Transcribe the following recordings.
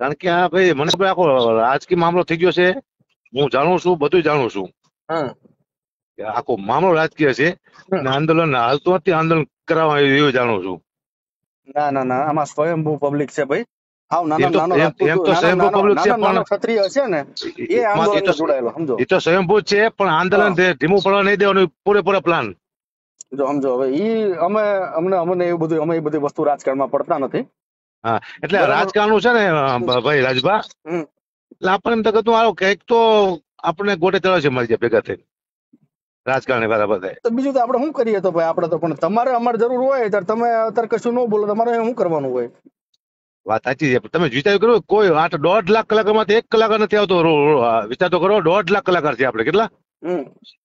કારણ કે આ ભાઈ મને ખબર આખો રાજકીય મામલો થઈ ગયો છે. હું જાણું છું બધું જાણું છું. આખો મામલો રાજકીય છે. આંદોલન હાલતું નથી આંદોલન કરાવવા એવું જાણું છું. ના ના ના આમાં સ્વયંભૂ પબ્લિક છે ભાઈ. હાવ નાનો નાનો એમ- તો સ્વયંભૂ નાનો- છે, નાનો- નાનો પણ- ક્ષત્રિય છે ને એ એ આંદોલન જોડાયેલો સમજો. એ તો સ્વયંભૂ છે પણ આંદોલન ધીમું પડવા નહીં દેવાનું પૂરેપૂરા પ્લાન જો સમજો હવે ઈ અમે અમને અમને એવું બધું અમે એ બધી વસ્તુ રાજકારણમાં પડતા નથી. હા એટલે રાજકારણ રાજકારણનું છે ને ભાઈ રાજભા એટલે આપણને એમ તો કહેતું આવો કંઈક તો આપણે ગોટે ચડે છે મારી ભેગા થઈને. રાજકારણી બરાબર તો બીજું તો આપણે શું કરીએ તો ભાઈ આપણે તો પણ તમારે અમારે જરૂર હોય ત્યારે તમે અત્યારે કશું ન બોલો તમારે શું કરવાનું હોય? વાત સાચી છે તમે વિચાર કરો કોઈ આઠ દોઢ લાખ કલાકારમાંથી એક કલાકાર નથી આવતો વિચાર તો કરો દોઢ લાખ કલાકાર છે આપણે કેટલા?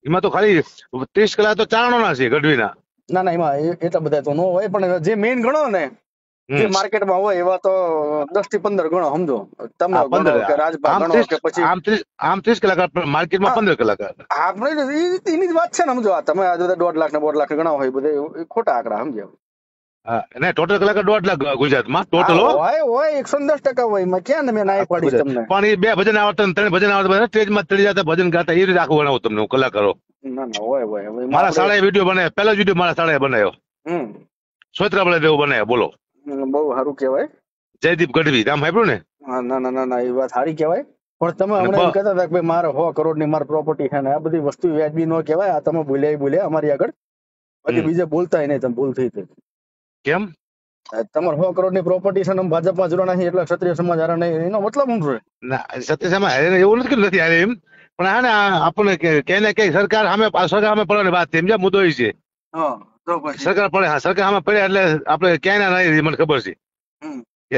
એમાં તો ખાલી ત્રીસ કલાક તો ચારણોના છે ગઢવીના. ના ના એમાં એટલા બધા તો ન હોય પણ જે મેઇન ગણો ને જે. માર્કેટમાં હોય એવા તો દસથી પંદર ગણો સમજો. તમે કે રાજભા ગણો કે પછી આમ ત્રીસ કલાક માર્કેટમાં પંદર કલાકાર. આપણે એની જ વાત છે ને સમજો. આ તમે આ બધા દોઢ લાખ ને દોઢ લાખ ગણા હોય બધે ખોટા આંકડા સમજો હા ટોટલ કલાકાર દોઢ લાખ ગુજરાતમાં ટોટલ હોય હોય એકસો દસ ટકા હોય એમાં ક્યાં ને મેં ના પાડીશ તમને? પણ એ બે ભજન આવતા ત્રણ ભજન આવતા સ્ટેજમાં જતા ભજન ગાતા એ રીતે આખું તમને હું કલાકારો. ના ના હોય હોય. મારા શાળાએ વીડિયો બનાવ્યો પહેલો વીડિયો મારા શાળાએ બનાવ્યો. હમ. સોત્રા બળે દેવો બનાવ્યો બોલો. બહુ સારું કહેવાય. જયદીપ ગઢવી નામ સાંભળ્યું ને? ના ના ના ના એ વાત સારી કહેવાય. પણ તમે હમણાં એમ કહેતા હતા કે ભાઈ મારે સો કરોડની મારી પ્રોપર્ટી છે ને આ બધી વસ્તુ વ્યાજબી ન કહેવાય આ તમે ભૂલ્યા ભૂલ્યા અમારી આગળ. બાકી. બીજે બોલતા નહીં તમે ભૂલ થઈ હતી કેમ? તમારે સો કરોડની પ્રોપર્ટી છે ને ભાજપમાં જોડાણા છીએ એટલે ક્ષત્રિય સમાજ હારે નહીં એનો મતલબ શું છે? ના સત્યસામાં હારે એવું નથી કે નથી હારે એમ. પણ હા ને આપણને કે કે ને કે સરકાર સામે સરકાર સામે પડવાની વાત છે સમજ્યા મુદ્દો એ છે. હા. તો પછી? સરકાર પડે હા સરકાર આમાં પડે એટલે આપણે ક્યાંય ના રહી મને ખબર છે. કે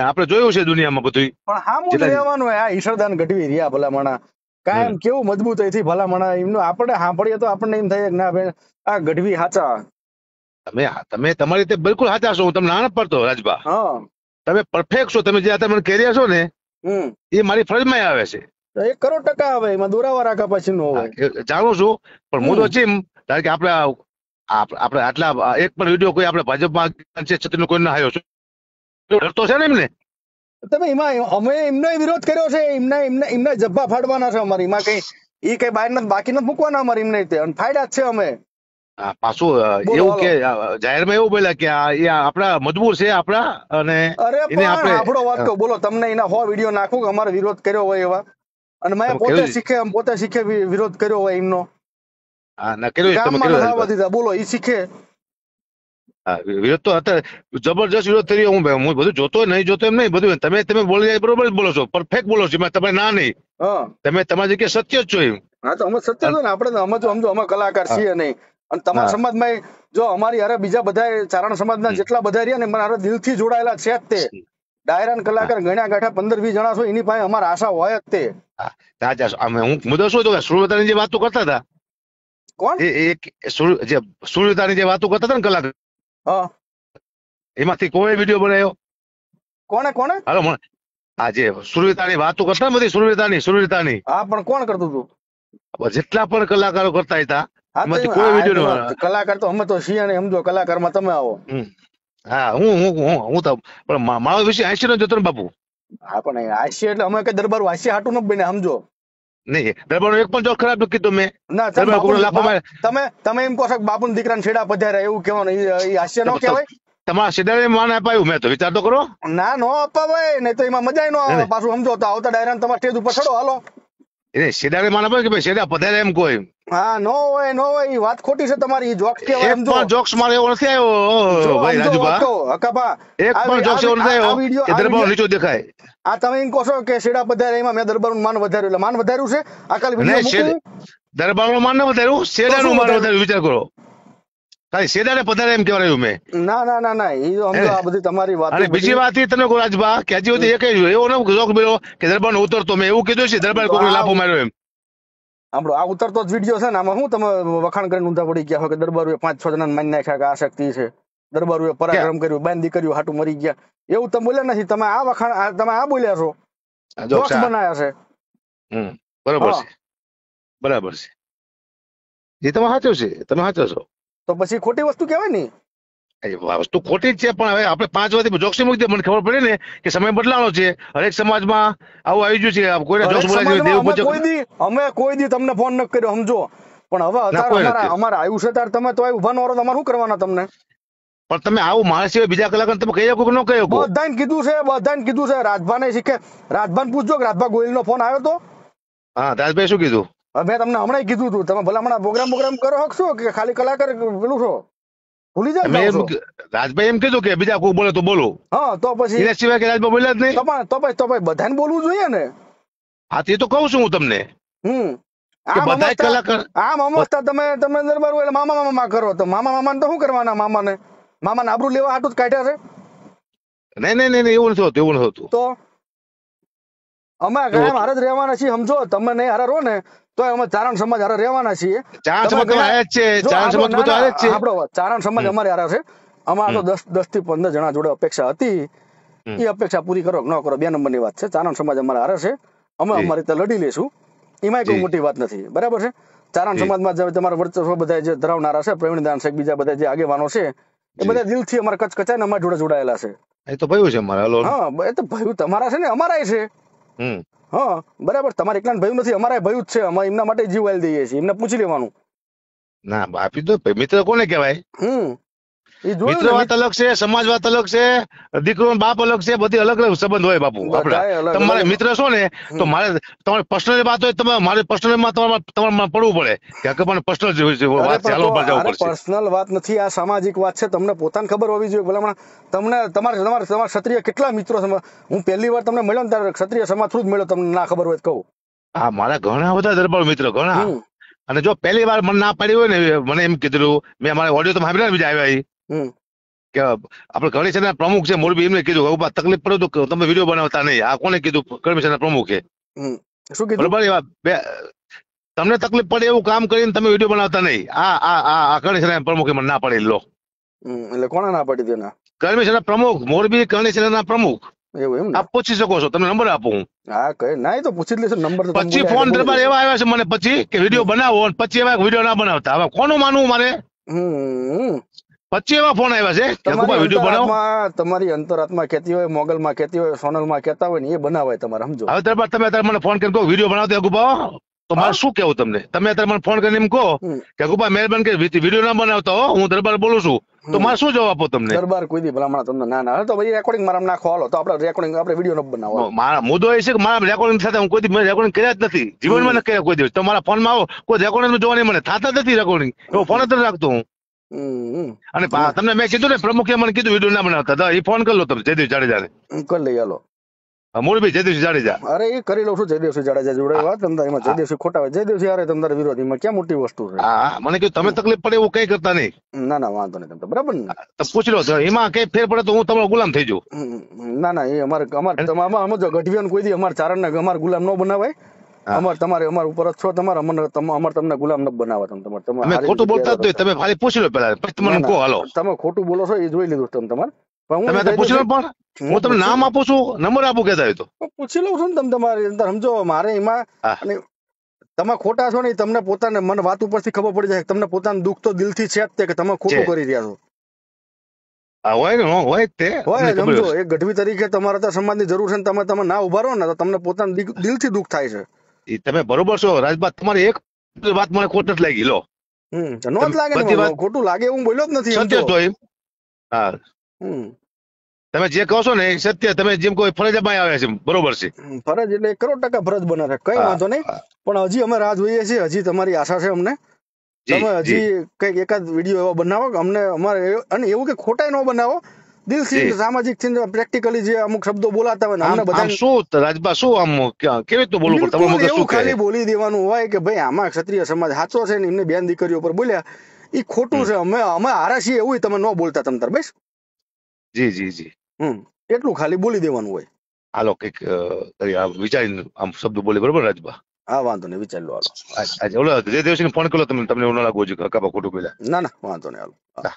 આપણે જોયું છે દુનિયામાં બધું પણ હામું લેવાનું હોય આ ઈશ્વરદાન ગઢવી રહ્યા ભલામણા. કાયમ કેવું મજબૂતથી ભલામણા એમનું આપણે સાંભળીએ તો આપણને એમ થાય કે ના ભાઈ આ ગઢવી સાચા તમે તમે તમારી રીતે બિલકુલ સાચા છો હું તમને ના પડતો રાજભા. હા. તમે પરફેક્ટ છો તમે જે આ તમે કહી રહ્યા છો ને એ મારી ફરજમાં આવે છે. એક કરોડ ટકા આવે એમાં દોરાવા રાખા પછી નો જાણું છું પણ મુદ્દો તો છે કારણ કે આપણે આ- આપ- આપણે આટલા એક પણ વીડિયો કોઈ આપણે ભાજપમાં છે છત્રીનો કોઈ ના આવ્યો છે. ડરતો છે ને એમને? તમે એમાં અમે એમનો વિરોધ કર્યો છે એમના એમના એમના જબ્બા ફાડવાના છે અમારે. એમાં કઈ એ કઈ બહાર નથી બાકી નથી મૂકવાના અમારે એમને રીતે. અને ફાયદા જ છે અમે. પાછું એવું કે જાહેરમાં એવું બોલ્યા કે એ આપણા મજબૂર છે આપણા અને અરે એને આપણે- આપણો વાત કહું બોલો તમને એના હો વીડિયો નાખું કે અમારે વિરોધ કર્યો હોય એવા. અને મેં પોતે શીખે પોતે શીખે વિરોધ કર્યો હોય એમનો. આ ના કર્યું બોલો એ શીખે હા, વિરોધ તો અત્યારે જબરજસ્ત વિરોધ થઈ રહ્યો હું હું બધું જોતો નહીં જોતો એમ નહીં બધું તમે તમે બોલી રહ્યા બરોબર જ બોલો છો પરફેક્ટ બોલો છો એમાં તમે ના નહીં તમે તમારી જગ્યાએ સત્ય જ છો એમ હા તો અમે સત્ય છે ને આપણે અમે તો સમજો અમે કલાકાર છીએ નહીં અને તમારા હા. સમાજમાં જો અમારી હારે બીજા બધા ચારણ સમાજના. જેટલા બધા રહ્યા ને મારા હારે દિલથી જોડાયેલા છે જ તે ડાયરાન કલાકાર ગણ્યા ગાંઠા પંદર વીસ જણા છો એની પાસે અમારા આશા હોય જ તે હું મુદ્દો શું હતો કે સુરતાની જે વાતો કરતા હતા કોણ? એક જે સુરતાની જે વાતો કરતા હતા ને કલાકાર હા. એમાંથી કોઈ વીડિયો બનાવ્યો? કોણે કોણે? હાલો મને. આ જે સુરતાની વાતો કરતા બધી સુરતાની સુરતાની હા પણ કોણ કરતું હતું જેટલા પણ કલાકારો કરતા હતા એમાંથી કોઈ વીડિયો કલાકાર તો અમે તો છીએ અને સમજો કલાકારમાં તમે આવો. હા હું હું હું હું તો પણ મારો વિષય આશી નો જતો ને બાપુ. હા પણ હાસ્ય એટલે અમે કઈ દરબાર હાસ્ય હાટું ન બને સમજો. નહીં. દરબારનો એક પણ જોક ખરાબ નથી કીધું મેં. ના તમે દરબાર કોઈને બાપુ- લાફો મારે તમે તમે એમ કહો છો કે બાપુ દીકરાને છેડા પધાર્યા એવું કહેવાનું ઈ- ઈ હાસ્ય નો કહેવાય? તમારા સિદ્ધાર્થ માન અપાયું મેં તો વિચાર તો કરો. ના નો અપાવાય નહીં તો એમાં મજા નો આવે. પાછું સમજો તો આવતા ડાયરા તમારા સ્ટેજ ઉપર ચડો હાલો. એને સિદ્ધાર્થ માન અપાયું કે ભાઈ સેડા પધારે એમ કોઈ? હા નો હોય નો હોય ઈ વાત ખોટી છે તમારી જોક્સ કહેવાય સમજો. પણ જોક્સ મારે એવો નથી આવ્યો. ભાઈ રાજુભા. વાત કહું, હકાભા. એક પણ જોક્સ એવો નથી આવ્યો વિડીયો- કે દરબાર નીચો દેખાય. આ તમે એમ કહો છો કે શેડા પધાર્યા એમાં મેં દરબારનું માન વધાર્યું એટલે માન વધાર્યું છે? આ કાલ વીડિયો નહીં શેડ દરબારનું માન ન વધાર્યું શેડાનું માન વધાર્યું? વિચાર કરો. ખાલી શેડાને પધારે એમ કહેવાયું મેં. ના ના ના ના એ સમજો આ બધી તમારી વાત અને બીજી વાત એ તમે રાજભા કે હજી સુધી એક એવો ન જોક મળ્યો કે દરબાર ઉતરતો મેં એવું કીધું છે દરબાર કોઈ લાભો માર્યો એમ. આપણો આ ઉતરતો જ વીડિયો છે ને આમાં શું તમે વખાણ કરીને ઊંધા પડી ગયા હોય કે દરબારુએ પાંચ છ જણા મારી નાખ્યા કે આ શક્તિ છે? દરબારુએ પરાક્રમ કર્યું બાંધ દીકરીઓ હાટું મરી ગયા. એવું તમે બોલ્યા નથી. તમે આ વખાણ તમે આ બોલ્યા છો. જોક્સ બનાયા છે. બરાબર છે. બરાબર છે. જે તમે સાચો છે. તમે સાચો છો. તો પછી ખોટી વસ્તુ કહેવાય ને. વસ્તુ ખોટી જ છે પણ હવે આપણે પાંચ વર્ષથી જોક્સી મૂકી દે મને ખબર પડે ને કે સમય બદલાવાનો છે. હરેક સમાજમાં આવું આવી ગયું છે. કોઈને જોક્સ બોલાય કોઈ દી અમે કોઈ દી તમને ફોન ન કર્યો સમજો. પણ હવે. અમારે આવ્યું છે ત્યારે તમે તો ઊભા નો તમારે શું કરવાના તમને? પણ તમે આવું માણસ સિવાય બીજા કલાકાર તમે કહી શકો કે ન કહી શકો? બધાને કીધું છે બધાને કીધું છે. રાજભાને શીખે. રાજભાન પૂછજો કે રાજભા ગોયલ નો ફોન આવ્યો તો? હા રાજભાઈ શું કીધું? મેં તમને હમણાં કીધું હતું. તમે ભલા હમણાં પ્રોગ્રામ પ્રોગ્રામ કરો હકશો કે ખાલી કલાકાર પેલું છો? ભૂલી જાવ રાજભાઈ એમ કીધું કે બીજા કોઈ બોલે તો બોલો. હા તો પછી એના સિવાય કે રાજભાઈ બોલ્યા જ નહીં? તો પછી તો પછી બધાને બોલવું જોઈએ ને. હા તે તો કહું છું હું તમને. હમ. બધા કલાકાર આમ અમસ્તા તમે તમે દરબાર એટલે મામા મામા કરો. તો મામા ને તો શું કરવાના મામાને? મામાને નાબરૂ લેવા હાટું જ કાઢ્યા છે? નહીં નહીં નહીં એવું નથી હોતું એવું નથી હોતું તો? અમે કાયમ હારે જ રહેવાના છીએ સમજો તમે નહીં હારે રહો ને તો અમે ચારણ સમાજ હારે રહેવાના છીએ. ચારણ સમાજ આયા જ છે ચારણ સમાજ બધો જ છે. આપણો ચારણ સમાજ અમારે હારે છે. અમારે તો દસ દસથી પંદર જણા જોડે અપેક્ષા હતી. એ અપેક્ષા પૂરી કરો ન કરો બે નંબરની વાત છે. ચારણ સમાજ અમારે હારે છે. અમે અમારી રીતે લડી લેશું એમાં કોઈ મોટી વાત નથી. બરાબર છે? ચારણ. સમાજમાં તમારા વર્ચસ્વ બધા જે ધરાવનારા છે પ્રવીણદાન છે બીજા બધા જે આગેવાનો છે એ. બધા દિલથી અમારા કચ કચાઈને અમારા જોડે જોડાયેલા છે. એ તો ભયું છે મારે હલો. હા એ તો ભયું તમારા છે ને અમારાય છે. હમ. હા બરાબર તમારે એકલા ભયું નથી અમારા ભયું જ છે. અમે એમના માટે જીવ વાળી દઈએ છીએ એમને પૂછી લેવાનું. ના આપી દો મિત્ર કોને કહેવાય? હમ. મિત્ર વાત અલગ છે સમાજ વાત અલગ છે દીકરો બાપ અલગ છે બધી અલગ અલગ સંબંધ હોય બાપુ આપડા તમારે. મિત્ર છો ને તો મારે તમારે પર્સનલ વાત હોય તમારે મારે પર્સનલમાં તમારે તમારે પડવું પડે. કે આ મને પર્સનલ વાત છે પર જવું પડશે. પર્સનલ વાત નથી આ સામાજિક વાત છે તમને પોતાને ખબર હોવી જોઈએ. ભલામણ તમને તમારે તમારે તમારા ક્ષત્રિય કેટલા મિત્રો હું પહેલી વાર તમને મળ્યો ને ત્યારે ક્ષત્રિય સમાજ થ્રુ જ મળ્યો તમને ના ખબર હોય કહું. હા મારા ઘણા બધા દરબાર મિત્રો ઘણા. અને જો પહેલી વાર મને ના પાડી હોય ને મને એમ કીધું મેં મારા ઓડિયો તો સાંભળ્યા ને બીજા આવ્યા. કે આપણે ગણેશ સેના પ્રમુખ છે મોરબી એમને કીધું કે ઊભા તકલીફ પડે તો તમે વીડિયો બનાવતા નહીં. આ કોને કીધું? ગણેશ સેના પ્રમુખ શું કીધું? બરોબર? એવા બે તમને તકલીફ પડે એવું કામ કરીને તમે વીડિયો બનાવતા નહીં. આ આ આ આ ગણેશ સેના પ્રમુખે મને ના પાડી લો. એટલે કોણે ના પાડી દેના ગણેશ સેના પ્રમુખ મોરબી ગણેશ સેના પ્રમુખ. એવું એમ આપ પૂછી શકો છો તમને નંબર આપું હું. હા કઈ ના એ તો પૂછી લેશો નંબર પછી ફોન દરબાર એવા આવ્યા છે મને પછી કે વીડિયો બનાવો પછી એવા વીડિયો ના બનાવતા. હવે કોનું માનવું મારે? પછી એવા ફોન આવ્યા છે? તમારી વીડિયો બનાવો. તમારી અંતરાત્મા કહેતી હોય મોગલમાં કહેતી હોય સોનલમાં કહેતા હોય ને એ બનાવાય તમારે સમજો. હવે તમે અત્યારે મને ફોન કરીને કહો વીડિયો બનાવતો અગુબા તો મારે શું કેવું તમને? તમે અત્યારે મને ફોન કરીને એમ કહો કે અગુબા મહેરબાન કે વીડિયો ના બનાવતા હો હું દરબાર બોલું છું. તો મારે શું જવાબ આપો તમને? દરબાર કોઈ દી ભલામણા તમને ના ના તો ભાઈ રેકોર્ડિંગ મારા નાખો હાલો. તો આપણે રેકોર્ડિંગ આપણે વીડિયો ન બનાવો. મારા મુદ્દો એ છે કે મારા રેકોર્ડિંગ સાથે હું કોઈ દી રેકોર્ડિંગ કર્યા જ નથી. જીવનમાં નથી કર્યા કોઈ દિવસ. તમારા ફોનમાં આવો. કોઈ રેકોર્ડિંગ જોવાની મને થતા જ નથી રેકોર્ડિંગ એવો ફોન જ રાખતો હું. અને તમને મેં કીધું ને પ્રમુખે મને કીધું વીડિયો ના બનાવતા. તો એ ફોન કરી લો તમે જયદેવ જાડેજાને. હમ, કરી લઈ હાલો. મૂળભી જયદેવ જાડેજા. અરે એ કરી લઉં છું જયદેવસિંહ જાડેજા જોડે વાત તમને એમાં જયદેવસિંહ ખોટા હોય. જયદેવસિંહ તમારા વિરોધમાં ક્યાં મોટી વસ્તુ છે? હા મને કીધું તમે તકલીફ પડે એવું કઈ કરતા નહીં. ના ના વાંધો નહીં તમને બરાબર ને? તો પૂછી લો એમાં કઈ ફેર પડે તો હું તમારો ગુલામ થઈ જાઉં. ના ના એ અમારે અમારે અમારે સમજો કોઈ દી અમારે ચારણ ને અમારે ગુલામ ન બનાવાય. અમારે તમારે અમાર ઉપર જ છો તમારે અમને અમાર તમને ગુલામ ન બનાવવા તમે તમારે. તમે અમે ખોટું બોલતા જ તમે ખાલી પૂછી લો પેલા પછી તમને. કહો હાલો. તમે ખોટું બોલો છો એ જોઈ લીધું તમે તમારે. તમે તો પૂછી લો પણ. હું તમને નામ આપું છું નંબર આપું કેતા હોય તો. પૂછી લઉં છું ને તમે તમારી અંદર સમજો મારે એમાં અને તમે ખોટા છો ને તમને પોતાને મને વાત ઉપરથી ખબર પડી જાય તમને પોતાનું દુઃખ તો દિલથી છે જ તે કે તમે ખોટું કરી રહ્યા છો. હોય ને હોય તે. હોય અમને જ ખબર સમજો એક ગઢવી તરીકે તમારે સમાજની જરૂર છે ને તમે તમે ના ઊભા રહો ને તો તમને પોતાનું દિલ- દિલથી દુઃખ થાય છે. તમે બરોબર છો રાજબા તમારી એક વાત મને ખોટ નથી લાગી લો. લાગે ખોટું લાગે હું બોલ્યો જ નથી સત્ય તો. હા. તમે જે કહો છો ને એ સત્ય તમે જેમ કોઈ ફરજમાં આવે છે બરોબર છે. ફરજ એટલે કરોડ ટકા ફરજ બને છે કઈ વાંધો નહીં. પણ હજી અમે રાહ જોઈએ છીએ હજી તમારી આશા છે અમને. તમે હજી કંઈક એકાદ વીડિયો એવો બનાવો કે અમને અમારે અને એવું કે ખોટાઈ ન બનાવો દિલથી. સામાજિકથી પ્રેક્ટિકલી જે અમુક શબ્દો બોલાતા હોય ને અમને બધા શું રાજબા શું આમ કેવી રીતે બોલવું તમારું મગજ શું ખાલી બોલી દેવાનું હોય કે ભાઈ આમાં ક્ષત્રિય સમાજ સાચો છે ને એમને બેન દીકરીઓ પર બોલ્યા. એ ખોટું છે. અમે અમે હારા છીએ એવું તમે ન બોલતા તમ તાર બસ. જી જી જી. હમ. એટલું ખાલી બોલી દેવાનું હોય. હાલો કંઈક વિચારીને આમ શબ્દ બોલે બરોબર રાજબા હા વાંધો નહીં વિચારી લો હાલો. આજે ઓલો જે દિવસે ફોન કર્યો તમને તમને એવું ન લાગવું જોઈએ કાપા ખોટું બોલ્યા. ના ના વાંધો નહીં હાલો હા.